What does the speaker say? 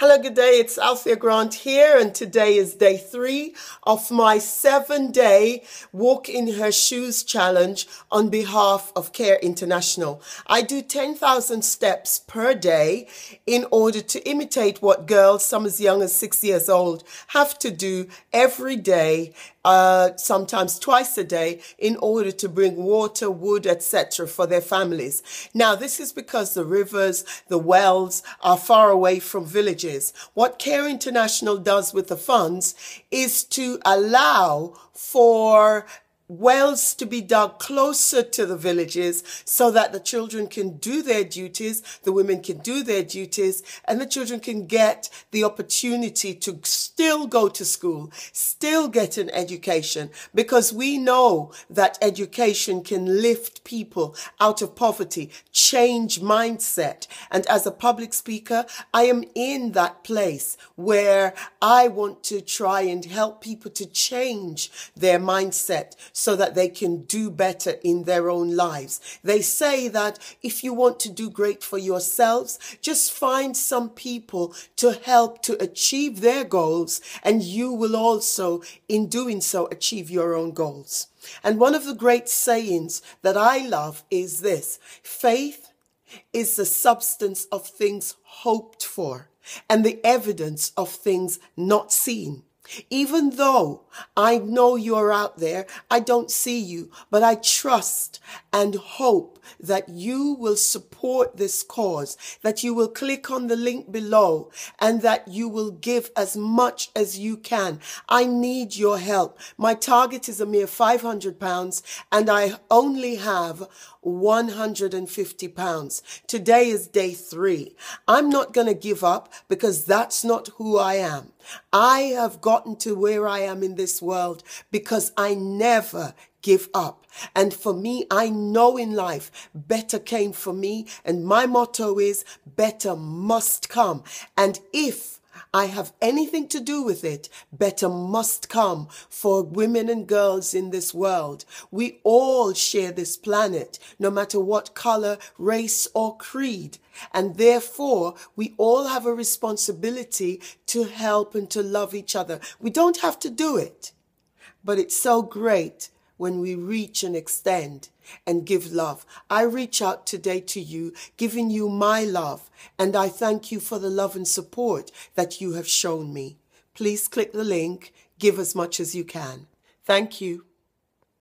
Hello, good day. It's Althea Grant here, and today is day three of my seven day Walk in Her Shoes challenge on behalf of Care International. I do 10,000 steps per day in order to imitate what girls, some as young as six years old, have to do every day uh, sometimes twice a day in order to bring water, wood, etc. for their families. Now, this is because the rivers, the wells are far away from villages. What Care International does with the funds is to allow for wells to be dug closer to the villages so that the children can do their duties, the women can do their duties, and the children can get the opportunity to still go to school, still get an education, because we know that education can lift people out of poverty, change mindset. And as a public speaker, I am in that place where I want to try and help people to change their mindset so that they can do better in their own lives. They say that if you want to do great for yourselves, just find some people to help to achieve their goals and you will also, in doing so, achieve your own goals. And one of the great sayings that I love is this, faith is the substance of things hoped for and the evidence of things not seen. Even though I know you're out there, I don't see you, but I trust and hope that you will support this cause, that you will click on the link below and that you will give as much as you can. I need your help. My target is a mere 500 pounds and I only have 150 pounds. Today is day three. I'm not going to give up because that's not who I am. I have gotten to where I am in this world because I never give up. And for me, I know in life better came for me. And my motto is better must come. And if I have anything to do with it, better must come for women and girls in this world. We all share this planet, no matter what color, race, or creed. And therefore, we all have a responsibility to help and to love each other. We don't have to do it, but it's so great when we reach and extend and give love. I reach out today to you, giving you my love, and I thank you for the love and support that you have shown me. Please click the link, give as much as you can. Thank you.